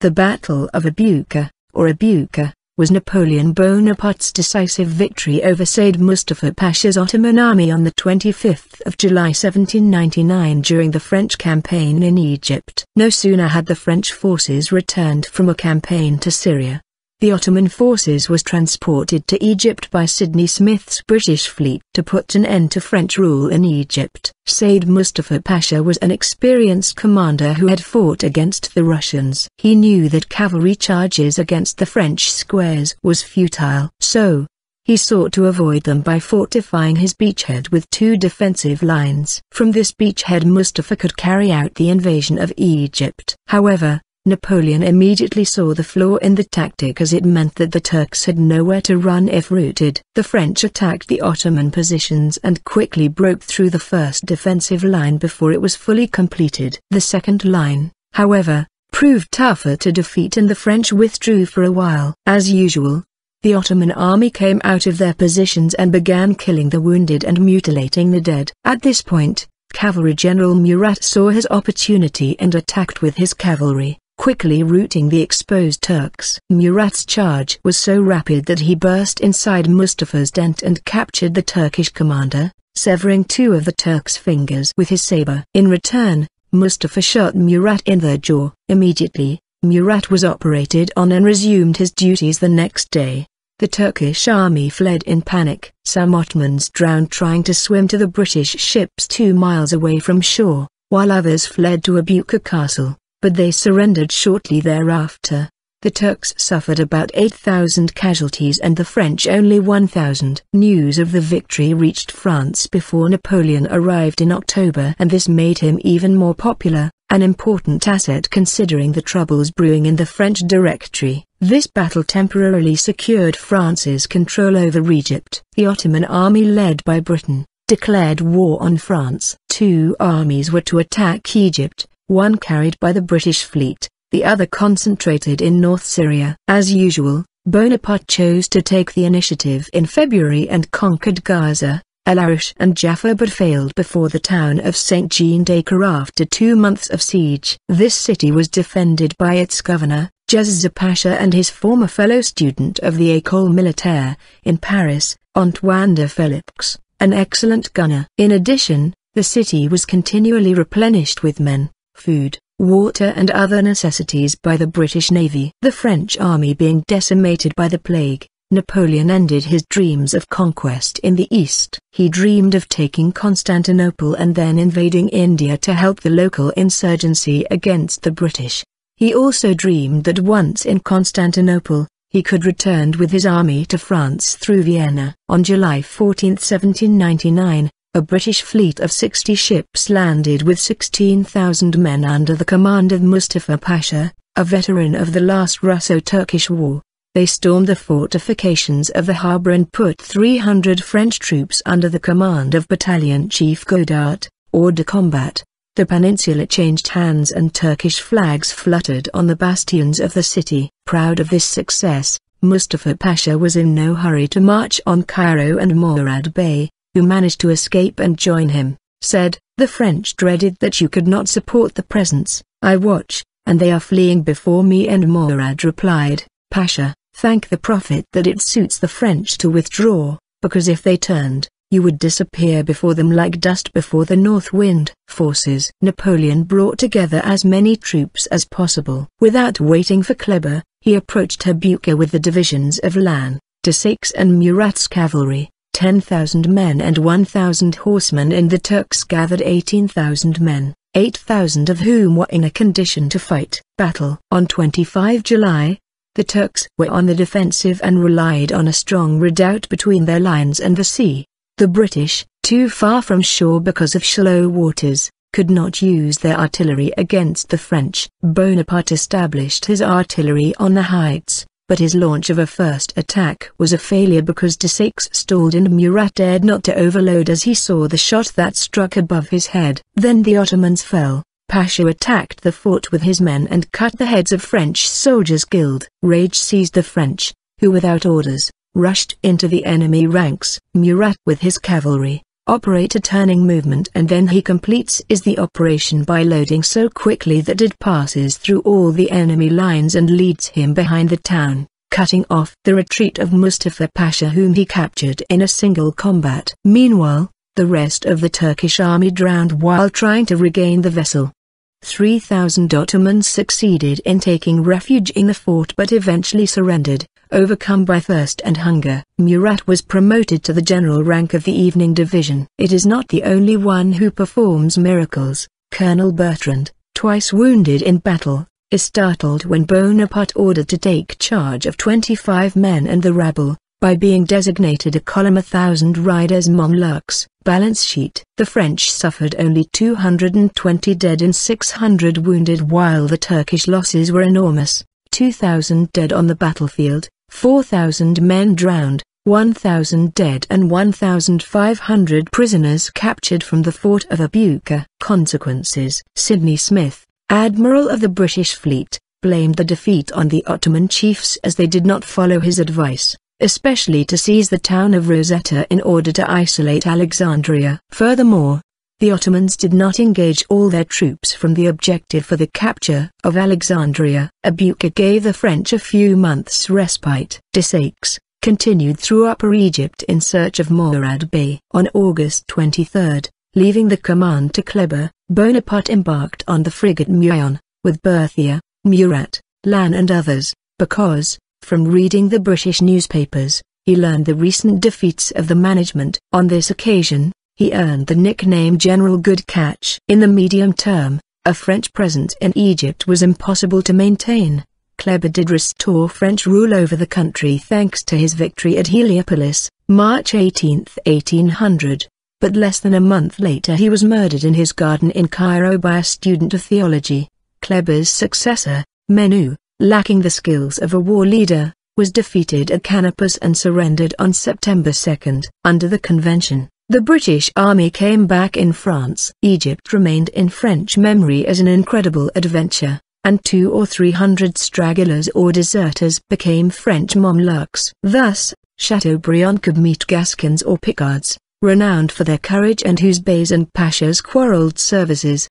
The Battle of Abukir, or Abukir, was Napoleon Bonaparte's decisive victory over Seid Mustafa Pasha's Ottoman army on the 25th of July 1799 during the French campaign in Egypt. No sooner had the French forces returned from a campaign to Syria, the Ottoman forces was transported to Egypt by Sidney Smith's British fleet to put an end to French rule in Egypt. Seid Mustafa Pasha was an experienced commander who had fought against the Russians. He knew that cavalry charges against the French squares was futile. So, he sought to avoid them by fortifying his beachhead with two defensive lines. From this beachhead Mustafa could carry out the invasion of Egypt. However, Napoleon immediately saw the flaw in the tactic as it meant that the Turks had nowhere to run if routed. The French attacked the Ottoman positions and quickly broke through the first defensive line before it was fully completed. The second line, however, proved tougher to defeat and the French withdrew for a while. As usual, the Ottoman army came out of their positions and began killing the wounded and mutilating the dead. At this point, Cavalry General Murat saw his opportunity and attacked with his cavalry quickly routing the exposed Turks. Murat's charge was so rapid that he burst inside Mustafa's tent and captured the Turkish commander, severing two of the Turks' fingers with his saber. In return, Mustafa shot Murat in the jaw. Immediately, Murat was operated on and resumed his duties the next day. The Turkish army fled in panic. Some Ottomans drowned trying to swim to the British ships two miles away from shore, while others fled to Abukir Castle but they surrendered shortly thereafter. The Turks suffered about 8,000 casualties and the French only 1,000. News of the victory reached France before Napoleon arrived in October and this made him even more popular, an important asset considering the troubles brewing in the French Directory. This battle temporarily secured France's control over Egypt. The Ottoman army led by Britain, declared war on France. Two armies were to attack Egypt, one carried by the British fleet, the other concentrated in North Syria. As usual, Bonaparte chose to take the initiative in February and conquered Gaza, El Arish and Jaffa but failed before the town of St. Jean d'Acre after two months of siege. This city was defended by its governor, Djezzar Pasha and his former fellow student of the École Militaire, in Paris, Antoine de Felix, an excellent gunner. In addition, the city was continually replenished with men, food, water and other necessities by the British Navy. The French army being decimated by the plague, Napoleon ended his dreams of conquest in the east. He dreamed of taking Constantinople and then invading India to help the local insurgency against the British. He also dreamed that once in Constantinople, he could return with his army to France through Vienna. On July 14, 1799, a British fleet of 60 ships landed with 16,000 men under the command of Mustafa Pasha, a veteran of the last Russo-Turkish War. They stormed the fortifications of the harbour and put 300 French troops under the command of Battalion Chief Godart, hors de combat. The peninsula changed hands and Turkish flags fluttered on the bastions of the city. Proud of this success, Mustafa Pasha was in no hurry to march on Cairo and Morad Bey, who managed to escape and join him, said, The French dreaded that you could not support the presence, I watch, and they are fleeing before me and Morad replied, Pasha, thank the Prophet that it suits the French to withdraw, because if they turned, you would disappear before them like dust before the north wind. Forces Napoleon brought together as many troops as possible. Without waiting for Kleber, he approached Abukir with the divisions of Lannes, Desaix and Murat's cavalry. 10,000 men and 1,000 horsemen and the Turks gathered 18,000 men, 8,000 of whom were in a condition to fight. Battle On 25 July, the Turks were on the defensive and relied on a strong redoubt between their lines and the sea. The British, too far from shore because of shallow waters, could not use their artillery against the French. Bonaparte established his artillery on the heights, but his launch of a first attack was a failure because Desaix stalled and Murat dared not to overload as he saw the shot that struck above his head. Then the Ottomans fell. Pasha attacked the fort with his men and cut the heads of French soldiers killed. Rage seized the French, who without orders, rushed into the enemy ranks. Murat with his cavalry, operate a turning movement and then he completes is the operation by loading so quickly that it passes through all the enemy lines and leads him behind the town, cutting off the retreat of Mustafa Pasha whom he captured in a single combat. Meanwhile, the rest of the Turkish army drowned while trying to regain the vessel. 3,000 Ottomans succeeded in taking refuge in the fort but eventually surrendered, overcome by thirst and hunger. Murat was promoted to the general rank of the evening division. It is not the only one who performs miracles. Colonel Bertrand, twice wounded in battle, is startled when Bonaparte ordered to take charge of 25 men and the rabble, by being designated a column a thousand riders Mamluks. Balance sheet The French suffered only 220 dead and 600 wounded while the Turkish losses were enormous, 2,000 dead on the battlefield, 4,000 men drowned, 1,000 dead and 1,500 prisoners captured from the fort of Abukir. Consequences Sidney Smith, admiral of the British fleet, blamed the defeat on the Ottoman chiefs as they did not follow his advice, especially to seize the town of Rosetta in order to isolate Alexandria. Furthermore, the Ottomans did not engage all their troops from the objective for the capture of Alexandria. Abukir gave the French a few months' respite. Desaix continued through Upper Egypt in search of Morad Bey. On August 23, leaving the command to Kleber, Bonaparte embarked on the frigate Muiron, with Berthier, Murat, Lannes and others, because, from reading the British newspapers, he learned the recent defeats of the management. On this occasion, he earned the nickname General Good Catch. In the medium term, a French presence in Egypt was impossible to maintain. Kleber did restore French rule over the country thanks to his victory at Heliopolis, March 18, 1800, but less than a month later he was murdered in his garden in Cairo by a student of theology. Kleber's successor, Menou, lacking the skills of a war leader, was defeated at Canopus and surrendered on September 2. Under the convention, the British army came back in France. Egypt remained in French memory as an incredible adventure, and two or three hundred stragglers or deserters became French Mamluks. Thus, Chateaubriand could meet Gascons or Picards, renowned for their courage and whose beys and pashas quarreled services,